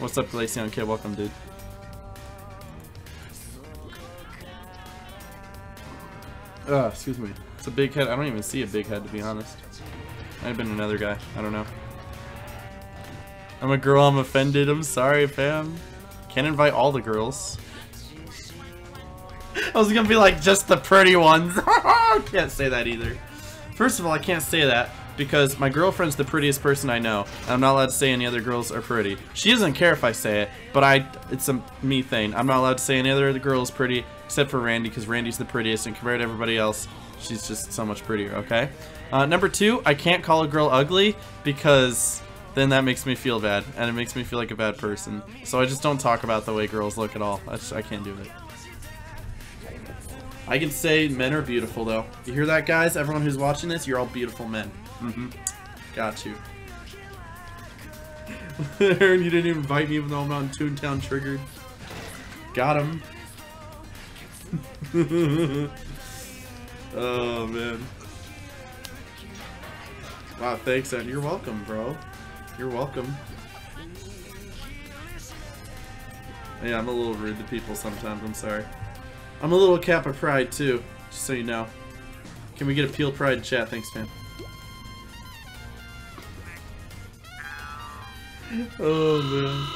What's up, Glaceon Kid? Welcome, dude. Uh, excuse me. It's a big head. I don't even see a big head, to be honest. Might have been another guy. I don't know. I'm a girl. I'm offended. I'm sorry, fam. Can't invite all the girls. I was gonna be like, just the pretty ones. can't say that either. First of all, I can't say that because my girlfriend's the prettiest person I know, and I'm not allowed to say any other girls are pretty. She doesn't care if I say it, but I, it's a me thing. I'm not allowed to say any other girl is pretty except for Randy because Randy's the prettiest, and compared to everybody else, she's just so much prettier. Okay. Uh, number two, I can't call a girl ugly because then that makes me feel bad, and it makes me feel like a bad person. So I just don't talk about the way girls look at all. I, just, I can't do it. I can say men are beautiful, though. You hear that, guys? Everyone who's watching this, you're all beautiful men. Mm-hmm. Got you. Aaron, you didn't even invite me even though I'm on Toontown triggered. Got him. oh, man. Wow, thanks, Aaron. You're welcome, bro. You're welcome. Yeah, I'm a little rude to people sometimes. I'm sorry. I'm a little cap of Pride too, just so you know. Can we get a Peel Pride chat? Thanks, man. Oh, man.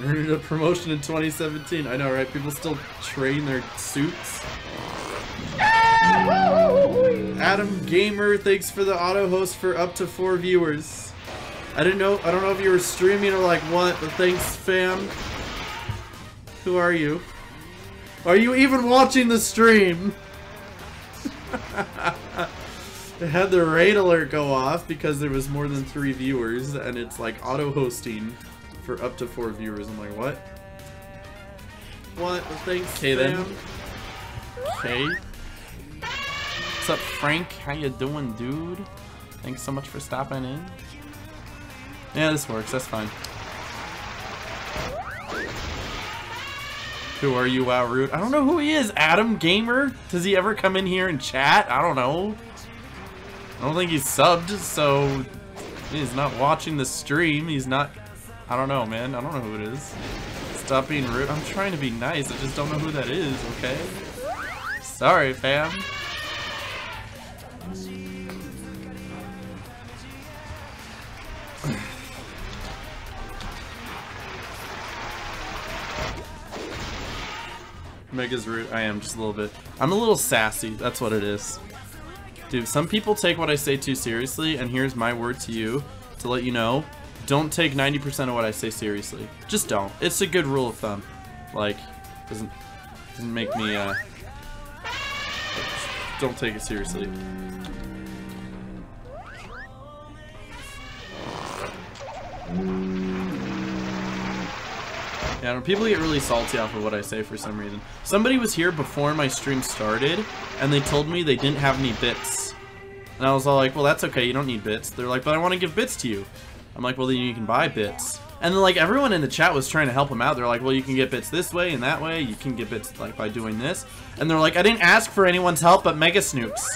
Earned a promotion in 2017. I know, right? People still train their suits. Adam Gamer, thanks for the auto host for up to four viewers. I didn't know, I don't know if you were streaming or like what, but thanks, fam. Who are you? Are you even watching the stream? it had the raid alert go off because there was more than three viewers and it's like auto hosting for up to four viewers. I'm like, what? What? Thanks, Okay then. Okay. What's up, Frank? How you doing, dude? Thanks so much for stopping in. Yeah, this works. That's fine. Who are you, Wow Root? I don't know who he is. Adam Gamer? Does he ever come in here and chat? I don't know. I don't think he's subbed, so he's not watching the stream. He's not... I don't know, man. I don't know who it is. Stop being rude. I'm trying to be nice. I just don't know who that is, okay? Sorry, fam. Mega's rude. I am just a little bit. I'm a little sassy. That's what it is. Dude, some people take what I say too seriously, and here's my word to you to let you know. Don't take 90% of what I say seriously. Just don't. It's a good rule of thumb. Like, doesn't doesn't make me uh don't take it seriously. Yeah, people get really salty off of what I say for some reason. Somebody was here before my stream started, and they told me they didn't have any bits. And I was all like, well, that's okay, you don't need bits. They're like, but I want to give bits to you. I'm like, well, then you can buy bits. And then, like, everyone in the chat was trying to help them out. They're like, well, you can get bits this way and that way. You can get bits, like, by doing this. And they're like, I didn't ask for anyone's help but Megasnoop's.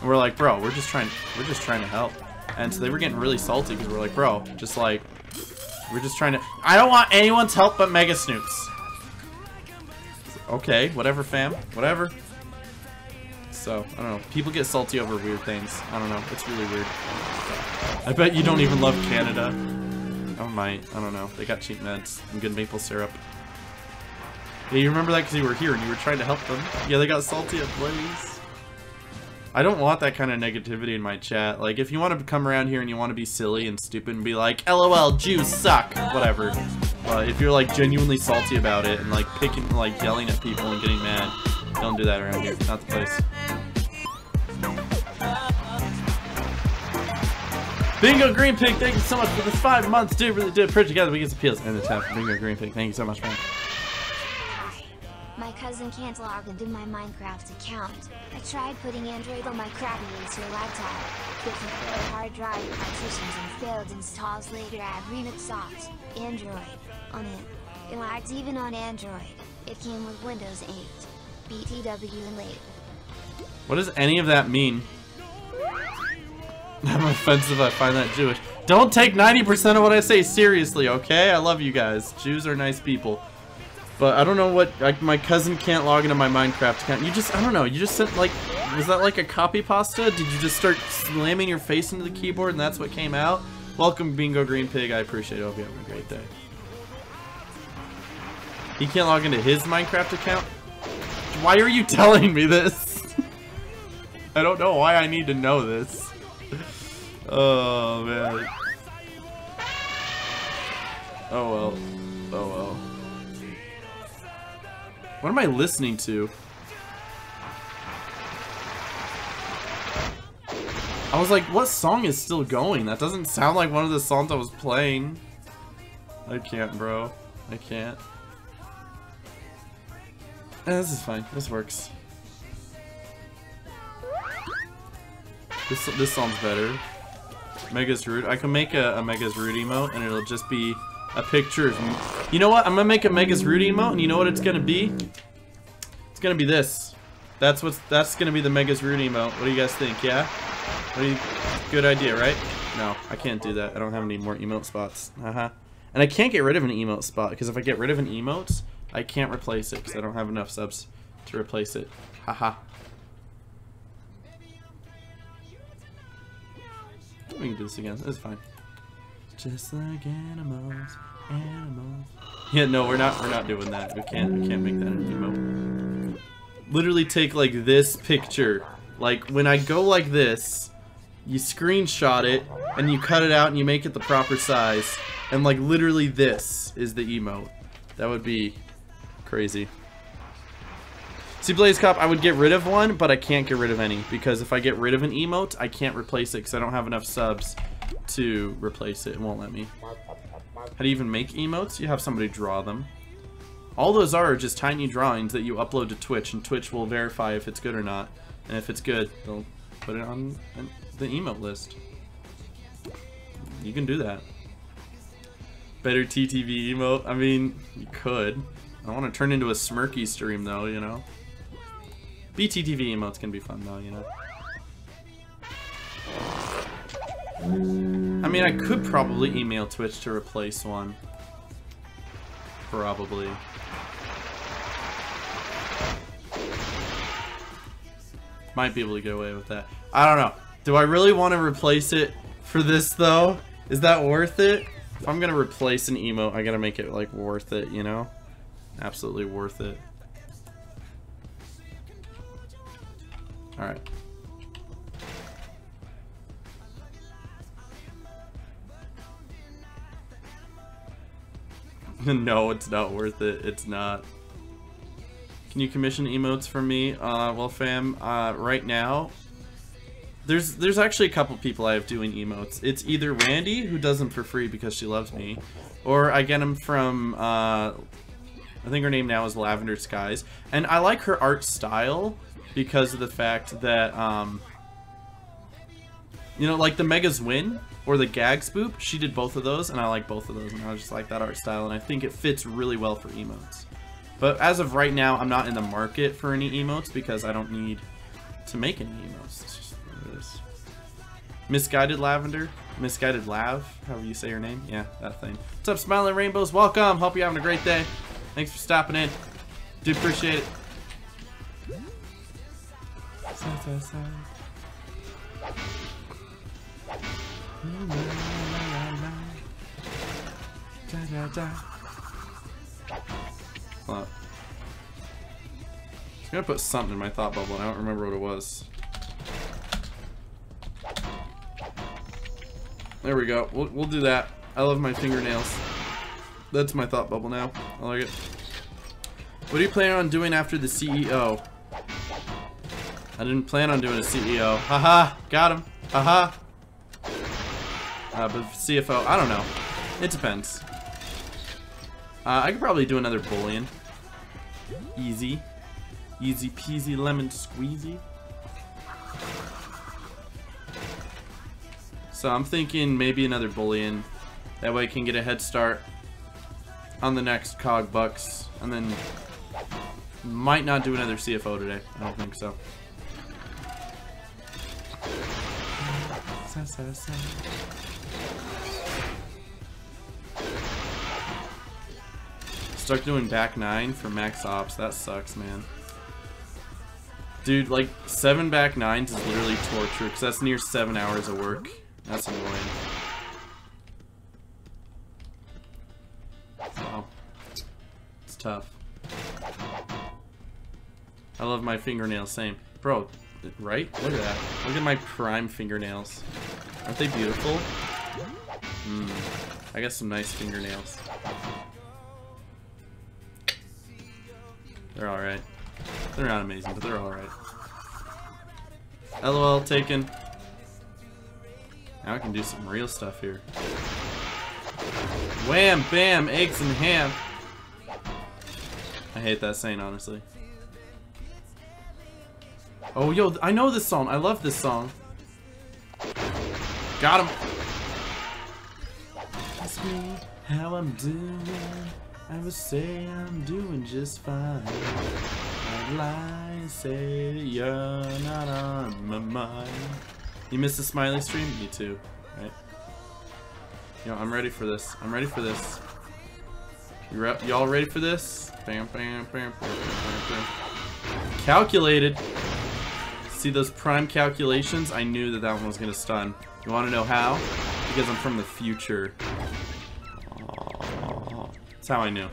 And we're like, bro, we're just trying, we're just trying to help. And so they were getting really salty because we're like, bro, just like, we're just trying to... I don't want anyone's help but Megasnoop's. Okay, whatever, fam. Whatever. So, I don't know. People get salty over weird things. I don't know. It's really weird. I bet you don't even love Canada. I might. I don't know. They got cheap meds and good maple syrup. Yeah, you remember that because you were here and you were trying to help them. Yeah, they got salty at Blaze. I don't want that kind of negativity in my chat. Like, if you want to come around here and you want to be silly and stupid and be like, LOL, Jews suck, whatever. But if you're, like, genuinely salty about it and, like, picking, like, yelling at people and getting mad, don't do that around here. Not the place. Bingo Green Pig, thank you so much for this five months, dude. Really did put together. We get appeals in the tab for Bingo Green Pig. Thank you so much, man. My cousin can't log into my Minecraft account. I tried putting Android on my crappy Acer laptop, but fulfilled hard drive partitions and failed installs later add Remixsoft, Android, on it. It lags even on Android. It came with Windows 8. BTW and late. What does any of that mean? I'm offensive, I find that Jewish. Don't take 90% of what I say seriously, okay? I love you guys. Jews are nice people. But I don't know what, like, my cousin can't log into my Minecraft account. You just, I don't know, you just sent, like, was that like a copy pasta? Did you just start slamming your face into the keyboard and that's what came out? Welcome, Bingo Green Pig. I appreciate it. Hope you having a great day. He can't log into his Minecraft account? Why are you telling me this? I don't know why I need to know this. Oh, man. Oh, well. Oh, well. What am I listening to? I was like, what song is still going? That doesn't sound like one of the songs I was playing. I can't, bro. I can't. Eh, this is fine. This works. This this song's better. Mega's Rude. I can make a, a Mega's Rude emote, and it'll just be a picture of... You know what? I'm gonna make a Mega's Rude emote, and you know what it's gonna be? It's gonna be this. That's what's that's gonna be the Mega's Rude emote. What do you guys think? Yeah? You, good idea, right? No, I can't do that. I don't have any more emote spots. Haha. and I can't get rid of an emote spot, because if I get rid of an emote, I can't replace it, because I don't have enough subs to replace it. Haha. we can do this again. It's fine. Just like animals, animals. Yeah, no, we're not. We're not doing that. We can't. We can't make that an emote. Literally take like this picture. Like when I go like this, you screenshot it and you cut it out and you make it the proper size. And like literally this is the emote. That would be crazy. See, Blaze Cop, I would get rid of one, but I can't get rid of any. Because if I get rid of an emote, I can't replace it because I don't have enough subs to replace it. It won't let me. How do you even make emotes? You have somebody draw them. All those are just tiny drawings that you upload to Twitch, and Twitch will verify if it's good or not. And if it's good, they'll put it on the emote list. You can do that. BetterTTV emote? I mean, you could. I don't want to turn into a smirky stream, though, you know? BTTV emotes can be fun, though, you know? I mean, I could probably email Twitch to replace one. Probably. Might be able to get away with that. I don't know. Do I really want to replace it for this, though? Is that worth it? If I'm going to replace an emote, I got to make it, like, worth it, you know? Absolutely worth it. Alright. no, it's not worth it. It's not. Can you commission emotes for me? Uh, well, fam, uh, right now, there's there's actually a couple people I have doing emotes. It's either Randy, who does them for free because she loves me, or I get them from, uh, I think her name now is Lavender Skies. And I like her art style because of the fact that, um, you know, like the Mega's Win or the Gag Spoop, she did both of those, and I like both of those, and I just like that art style, and I think it fits really well for emotes. But as of right now, I'm not in the market for any emotes because I don't need to make any emotes. It's just what it is. Misguided Lavender? Misguided Lav? However you say your name? Yeah, that thing. What's up, Smiling Rainbows? Welcome! Hope you're having a great day. Thanks for stopping in. Do appreciate it. What? I'm gonna put something in my thought bubble and I don't remember what it was. There we go. We'll, we'll do that. I love my fingernails. That's my thought bubble now. I like it. What are you planning on doing after the CEO? I didn't plan on doing a CEO. Haha, got him. Haha. Uh, but CFO, I don't know. It depends. Uh, I could probably do another bullion. Easy. Easy peasy lemon squeezy. So I'm thinking maybe another bullion. That way I can get a head start on the next cog bucks. And then might not do another CFO today. I don't think so. Sa, sa, sa. Stuck doing back nine for max ops. That sucks, man. Dude, like, seven back nines is literally torture, because that's near seven hours of work. That's annoying. It's tough. I love my fingernails, same. Bro, right? Look at that. Look at my prime fingernails. Aren't they beautiful? Hmm. I got some nice fingernails. They're alright. They're not amazing, but they're alright. LOL taken. Now I can do some real stuff here. Wham, bam, eggs and ham. I hate that saying, honestly. Oh, yo, I know this song. I love this song. Got him. Me how I'm doing. I would say I'm doing just fine. I'd lie and say that you're not on my mind. You missed the smiley stream? Me too, right? Yo, I'm ready for this. I'm ready for this. You y'all ready for this? Bam, bam, bam, bam, bam, bam. Calculated. See those prime calculations? I knew that that one was gonna stun. You want to know how? Because I'm from the future. How I knew.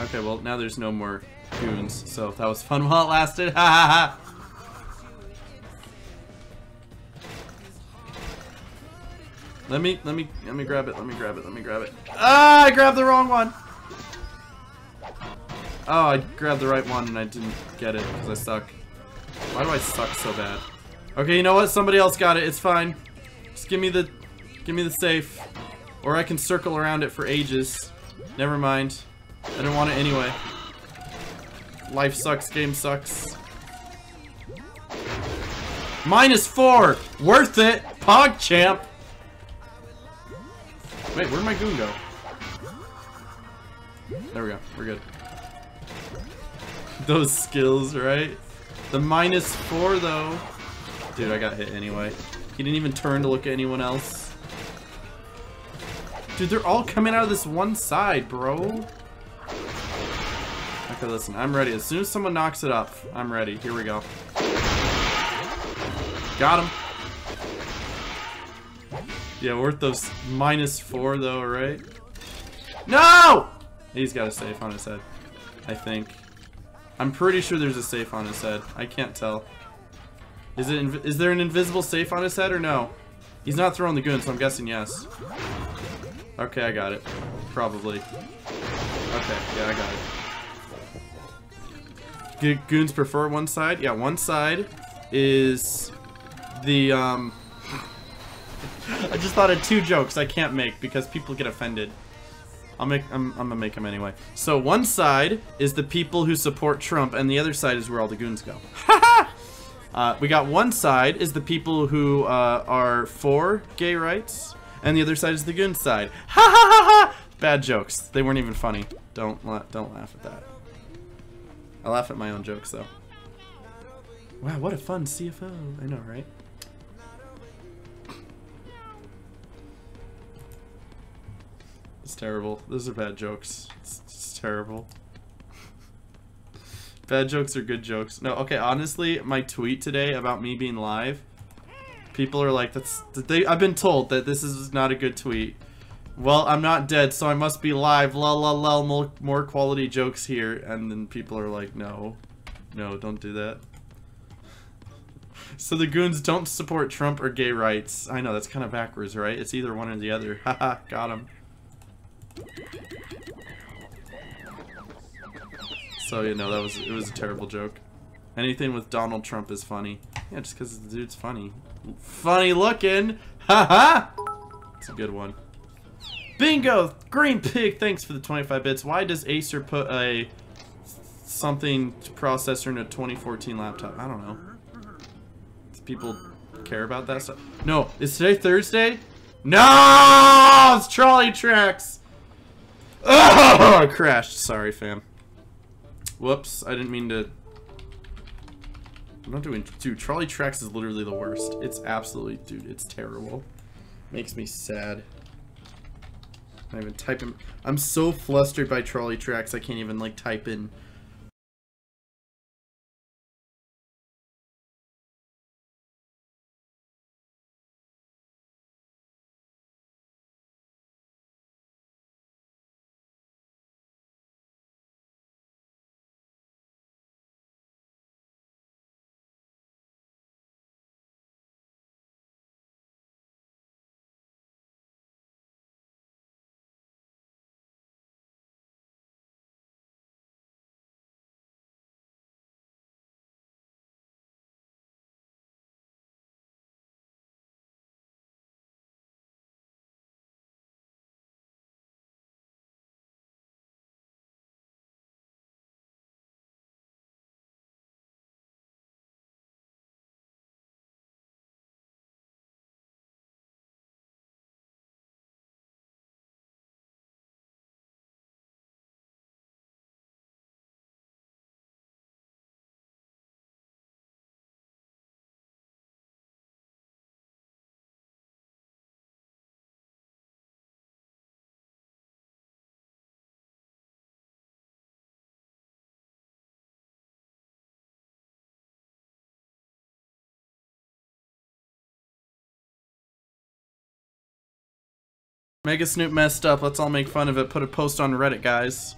Okay, well, now there's no more goons, so that was fun while it lasted. Ha ha ha! Let me, let me, let me grab it, let me grab it, let me grab it. Ah, I grabbed the wrong one! Oh, I grabbed the right one and I didn't get it because I suck. Why do I suck so bad? Okay, you know what? Somebody else got it. It's fine. Just give me the Give me the safe. Or I can circle around it for ages. Never mind. I didn't want it anyway. Life sucks, game sucks. Minus four! Worth it! PogChamp! Wait, where'd my goon go? There we go. We're good. Those skills, right? The minus four, though. Dude, I got hit anyway. He didn't even turn to look at anyone else. Dude, they're all coming out of this one side, bro. Okay, listen, I'm ready. As soon as someone knocks it up, I'm ready. Here we go. Got him. Yeah, worth those minus four, though, right? No! He's got a safe on his head. I think. I'm pretty sure there's a safe on his head. I can't tell. Is it? Is there an invisible safe on his head or no? He's not throwing the goon, so I'm guessing yes. Okay, I got it. Probably. Okay, yeah, I got it. Goons prefer one side? Yeah, one side is the, um... I just thought of two jokes I can't make because people get offended. I'll make, I'm, I'm gonna make them anyway. So one side is the people who support Trump and the other side is where all the goons go. uh, we got one side is the people who uh, are for gay rights and the other side is the goon side. Ha ha ha ha! Bad jokes. They weren't even funny. Don't la don't laugh at that. I laugh at my own jokes though. Wow, what a fun CFO. I know, right? It's terrible. Those are bad jokes. It's, it's terrible. bad jokes are good jokes. No, okay, honestly, my tweet today about me being live People are like, that's they. I've been told that this is not a good tweet. Well, I'm not dead, so I must be live. La la la. More, more quality jokes here, and then people are like, no, no, don't do that. So the goons don't support Trump or gay rights. I know that's kind of backwards, right? It's either one or the other. Haha, got him. So you know that was it was a terrible joke. Anything with Donald Trump is funny. Yeah, just because the dude's funny. Funny looking. Haha. It's a good one. Bingo! Green Pig, thanks for the 25 bits. Why does Acer put a something processor in a 2014 laptop? I don't know. Do people care about that stuff? No, is today Thursday? No! It's trolley tracks! Oh, I crashed. Sorry, fam. Whoops, I didn't mean to I'm not doing... Dude, trolley tracks is literally the worst. It's absolutely... Dude, it's terrible. Makes me sad. I even type in... I'm so flustered by trolley tracks, I can't even, like, type in... Megasnoop messed up. Let's all make fun of it. Put a post on Reddit, guys.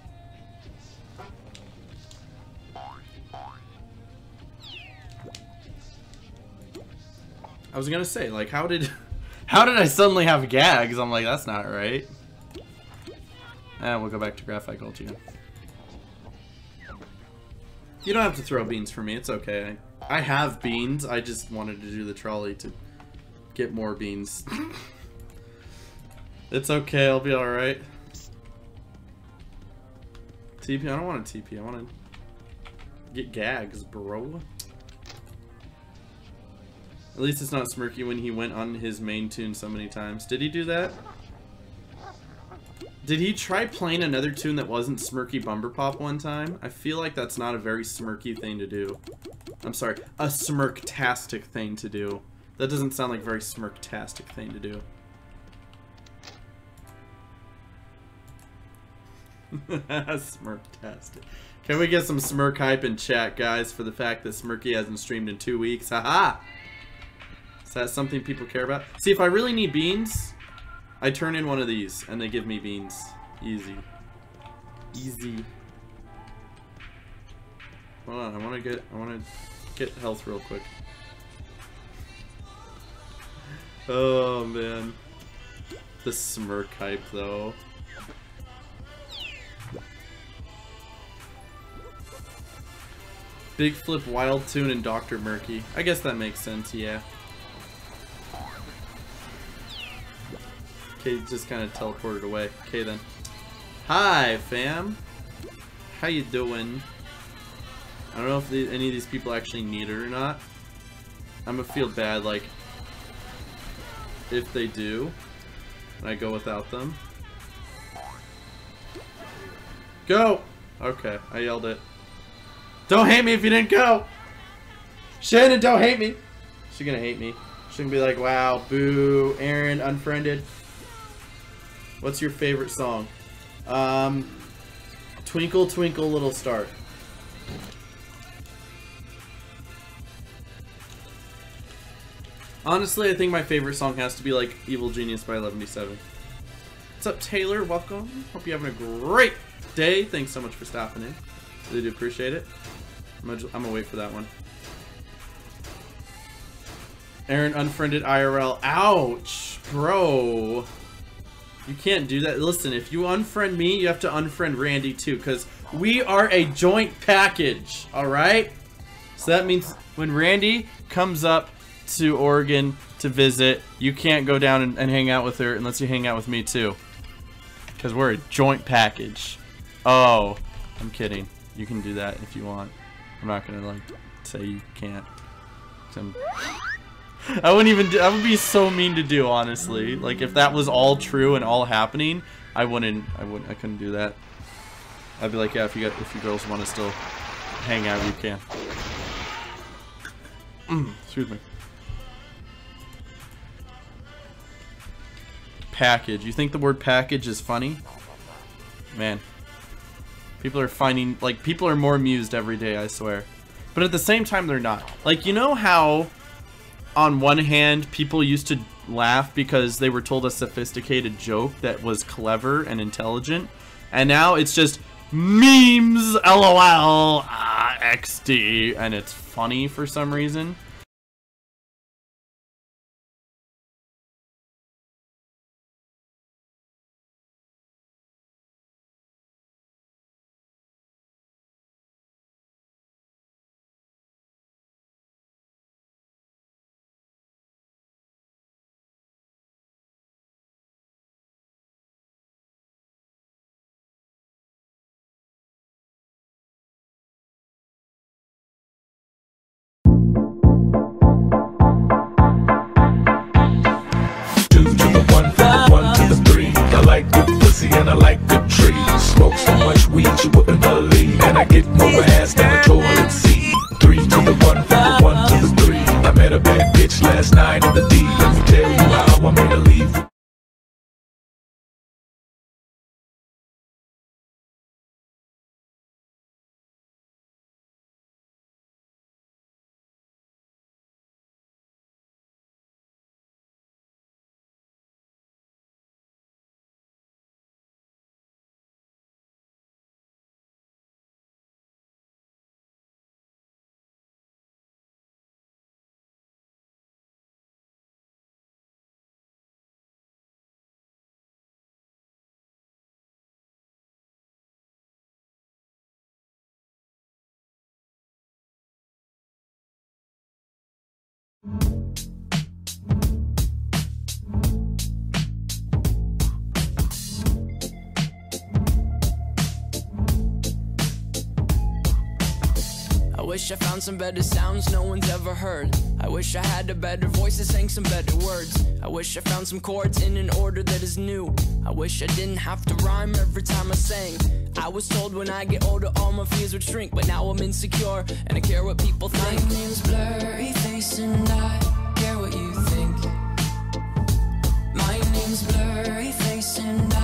I was gonna say, like, how did... How did I suddenly have gags? I'm like, that's not right. And we'll go back to Graphite Ultia. You don't have to throw beans for me. It's okay. I have beans. I just wanted to do the trolley to get more beans. It's okay, I'll be alright. TP? I don't want a TP, I want to get gags, bro. At least it's not Smirky when he went on his main tune so many times. Did he do that? Did he try playing another tune that wasn't Smirky Bumberpop one time? I feel like that's not a very Smirky thing to do. I'm sorry, a Smirktastic thing to do. That doesn't sound like a very Smirktastic thing to do. Smirktastic. Can we get some smirk hype in chat, guys, for the fact that Smirky hasn't streamed in two weeks? Haha! Is that something people care about? See, if I really need beans, I turn in one of these, and they give me beans. Easy. Easy. Hold on, I want to get, I want to get health real quick. Oh, man. The smirk hype, though. Big Flip, Wild Tune, and Dr. Murky. I guess that makes sense, yeah. Okay, just kind of teleported away. Okay then. Hi, fam. How you doing? I don't know if the, any of these people actually need it or not. I'm gonna feel bad, like, if they do, and I go without them. Go! Okay, I yelled it. Don't hate me if you didn't go. Shannon, don't hate me. She's gonna hate me. She's gonna be like, wow, boo, Aaron, unfriended. What's your favorite song? Um, Twinkle, Twinkle, Little Star. Honestly, I think my favorite song has to be like Evil Genius by 11B7. What's up, Taylor? Welcome. Hope you're having a great day. Thanks so much for stopping in. Really do appreciate it. I'm gonna, I'm gonna wait for that one. Aaron unfriended IRL. Ouch, bro. You can't do that. Listen, if you unfriend me, you have to unfriend Randy too, because we are a joint package, alright? So that means when Randy comes up to Oregon to visit, you can't go down and, and hang out with her unless you hang out with me too. Because we're a joint package. Oh, I'm kidding. You can do that if you want. I'm not gonna like say you can't. I wouldn't even. Do, would be so mean to do, honestly. Like if that was all true and all happening, I wouldn't. I wouldn't. I couldn't do that. I'd be like, yeah, if you got, if you girls want to still hang out, you can. Mm, excuse me. Package. You think the word package is funny? Man. People are finding, like, people are more amused every day, I swear. But at the same time, they're not. Like, you know how, on one hand, people used to laugh because they were told a sophisticated joke that was clever and intelligent? And now it's just memes, lol, ah, xd, and it's funny for some reason. I wish I found some better sounds no one's ever heard. I wish I had a better voice that sang some better words. I wish I found some chords in an order that is new. I wish I didn't have to rhyme every time I sang. I was told when I get older all my fears would shrink, but now I'm insecure and I care what people think. My name's Blurry Face and I care what you think. My name's Blurry Face and I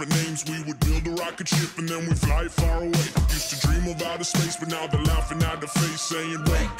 different names. We would build a rocket ship and then we fly far away. Used to dream of outer space, but now they're laughing at the face, saying, Wake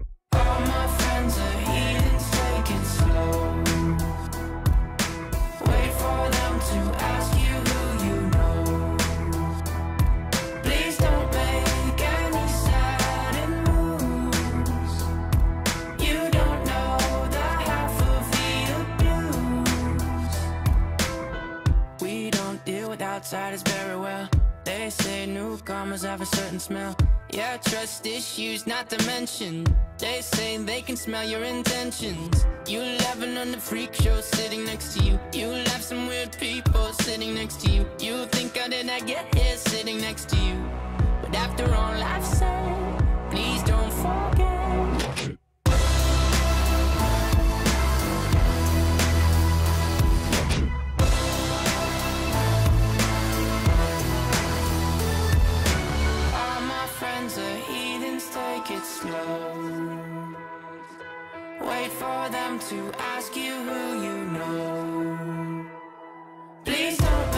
Certain smell. Yeah, trust issues not to mention. They say they can smell your intentions. You laughing on the freak show sitting next to you. You laugh some weird people sitting next to you. You think I did not get here sitting next to you. But after all I've said, please don't forget. For them to ask you who you know. Please don't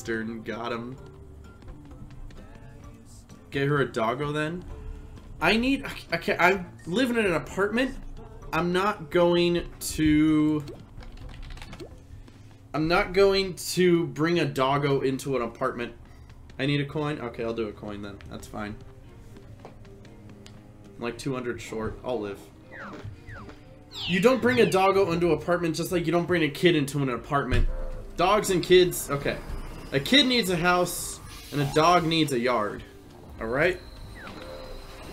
Eastern, got him. Get her a doggo then. I need. I can't. I'm living in an apartment. I'm not going to. I'm not going to bring a doggo into an apartment. I need a coin. Okay, I'll do a coin then. That's fine. I'm like 200 short. I'll live. You don't bring a doggo into an apartment just like you don't bring a kid into an apartment. Dogs and kids. Okay. A kid needs a house, and a dog needs a yard. Alright?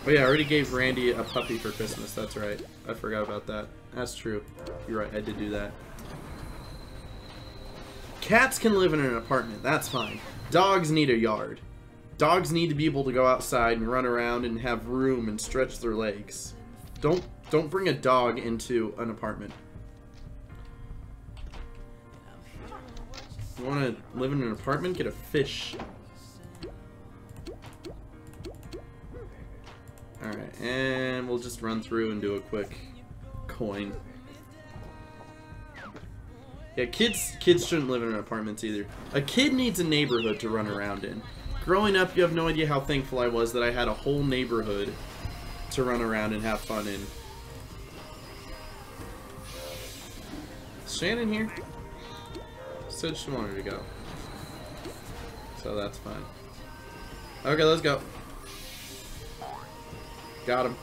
Oh yeah, I already gave Randy a puppy for Christmas. That's right. I forgot about that. That's true. You're right. I did do that. Cats can live in an apartment. That's fine. Dogs need a yard. Dogs need to be able to go outside and run around and have room and stretch their legs. Don't don't bring a dog into an apartment. You want to live in an apartment? Get a fish. Alright, and we'll just run through and do a quick coin. Yeah, kids kids shouldn't live in apartments either. A kid needs a neighborhood to run around in. Growing up, you have no idea how thankful I was that I had a whole neighborhood to run around and have fun in. Shannon here? She wanted to go. So that's fine. Okay, let's go. Got him.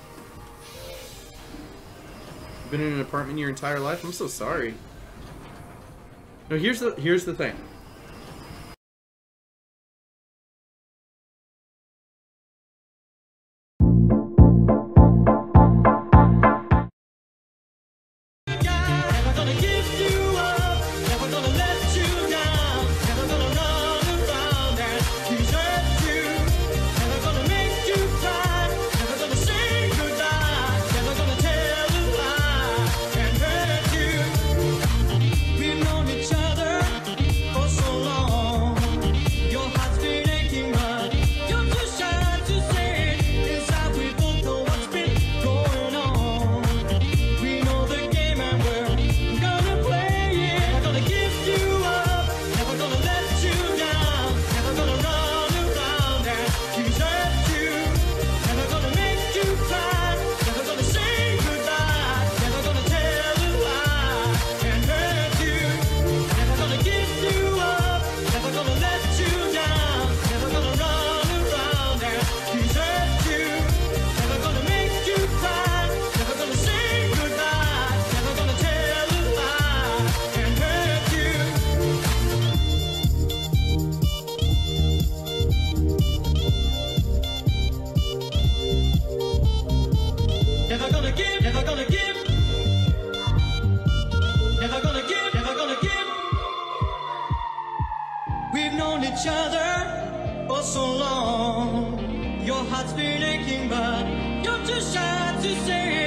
Been in an apartment your entire life? I'm so sorry. No, here's the here's the thing. Each other for so long. Your heart's been aching, but you're too shy to say it.